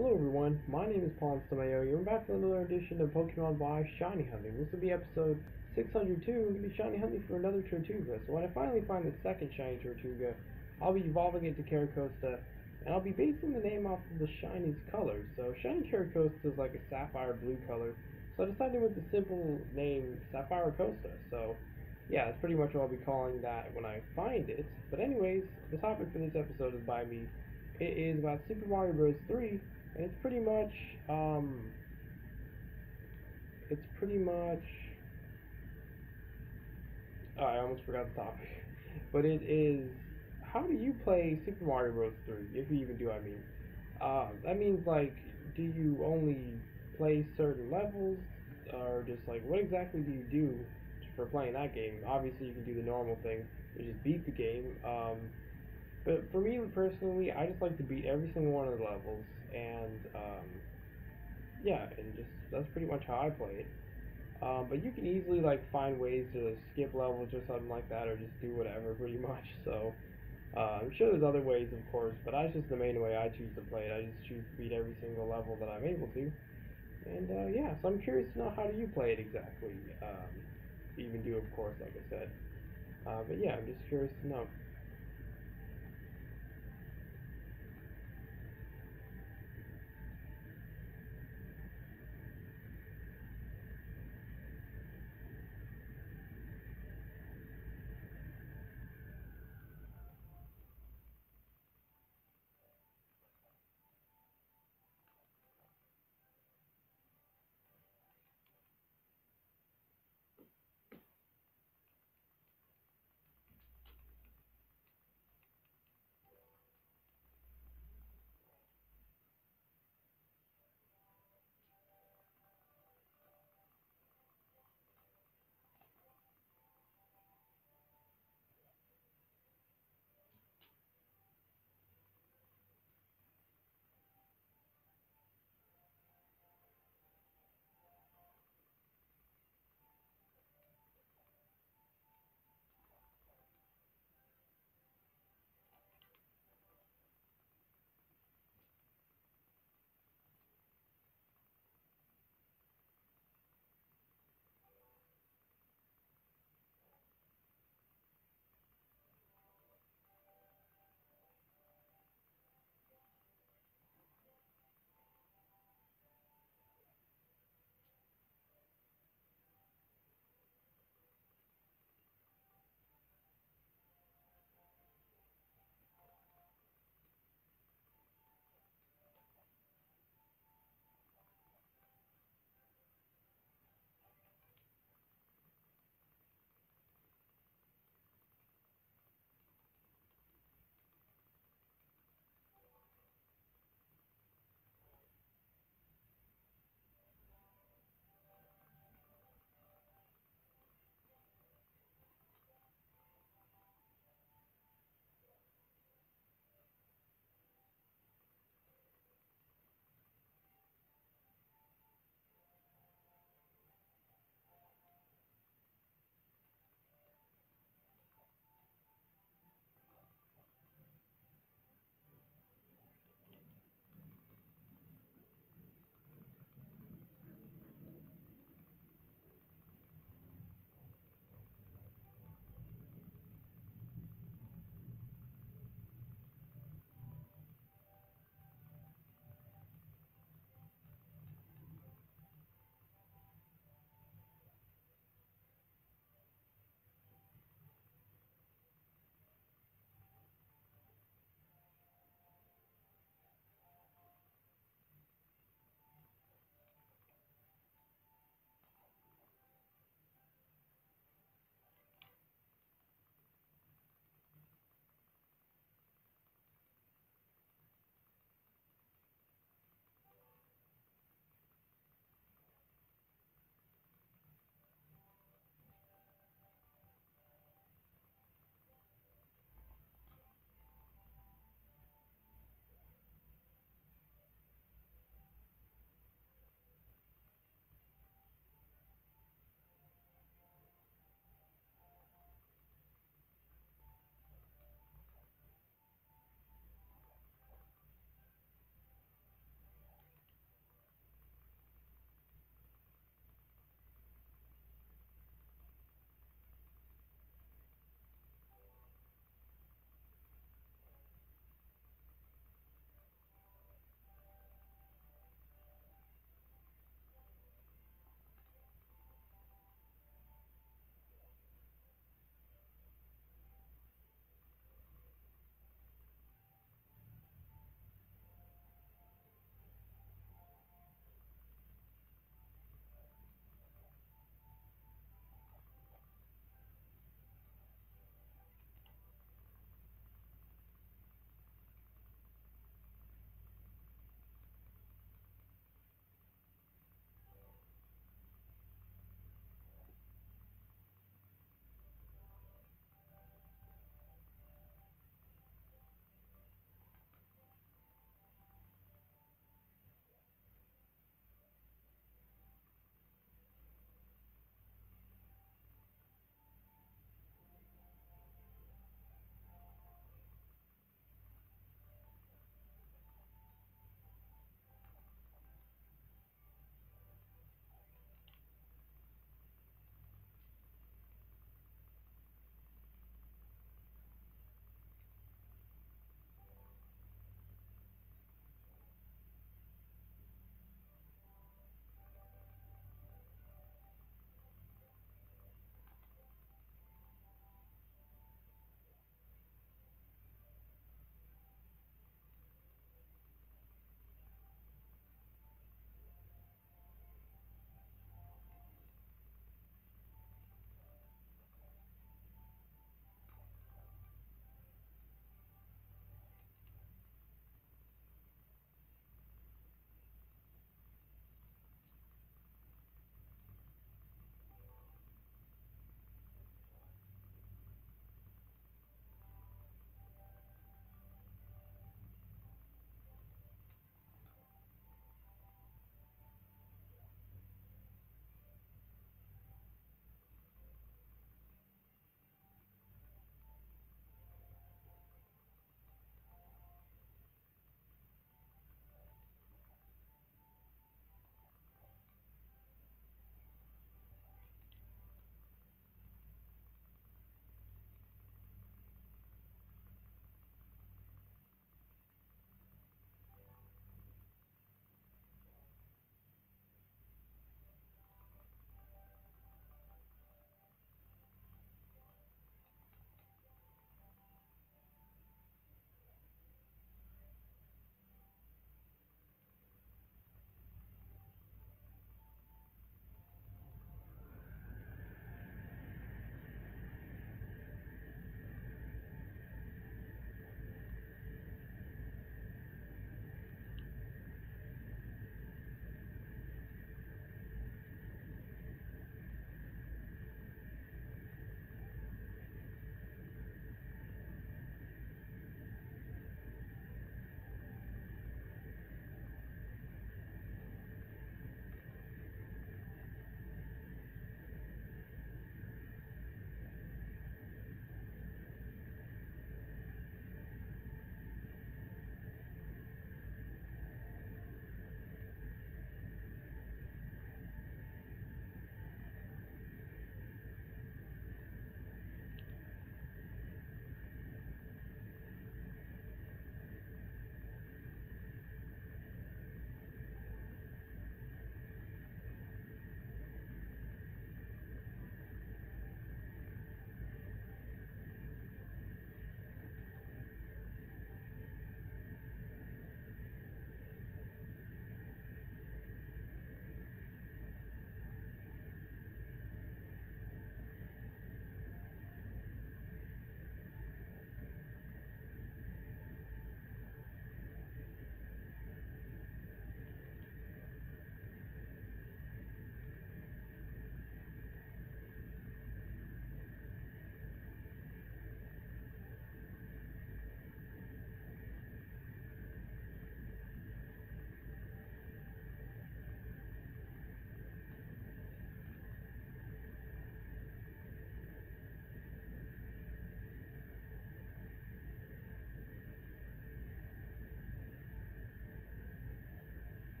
Hello everyone, my name is Paul Stamayo. You're back with another edition of Pokemon Y Shiny Hunting. This will be episode 602. I'm going to be shiny hunting for another Tirtouga. So when I finally find the second shiny Tirtouga, I'll be evolving it to Carracosta, and I'll be basing the name off of the shiny's colors. So shiny Carracosta is like a sapphire blue color, so I decided with the simple name Sapphire Costa. So yeah, that's pretty much what I'll be calling that when I find it. But anyways, the topic for this episode is by me. It is about Super Mario Bros. 3, and it's pretty much, um, it's pretty much, oh, I almost forgot the topic. But it is, how do you play Super Mario Bros. 3, if you even do, I mean. Uh, that means, like, do you only play certain levels, or just, like, what exactly do you do for playing that game. Obviously, you can do the normal thing, which is beat the game. Um, but for me personally, I just like to beat every single one of the levels, and um, yeah, and just that's pretty much how I play it. Um, but you can easily like find ways to skip levels or something like that, or just do whatever, pretty much. So uh, I'm sure there's other ways, of course, but that's just the main way I choose to play it. I just choose to beat every single level that I'm able to. And uh, yeah, so I'm curious to know how do you play it exactly. Um, even do, of course, like I said. Uh, but yeah, I'm just curious to know.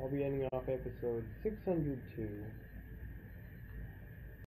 I'll be ending off episode 602